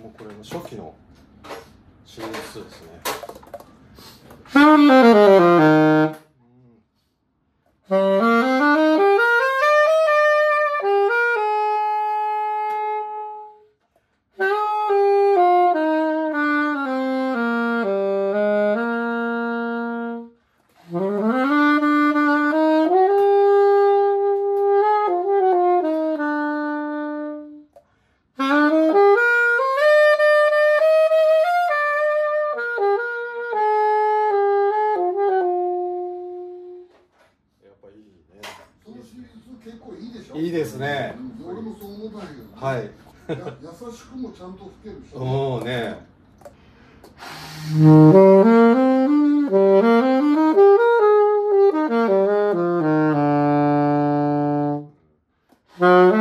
もうこれの初期のシリーズ2ですね。結構いいでしょ？いいですね。うん。俺もそう思ったんやけどね。はい。や優しくもちゃんと吹けるし。おおね。も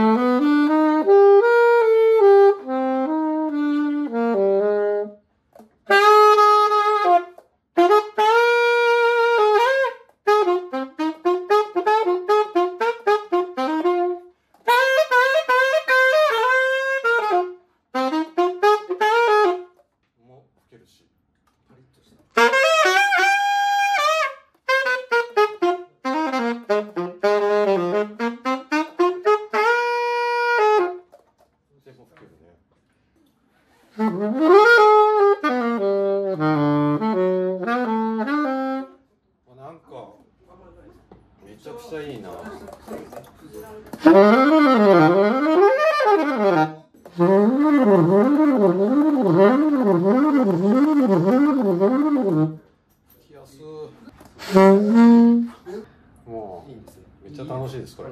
全部吹けるねあなんかめちゃくちゃいいな。もいいんですようめっちゃ楽しいですこれ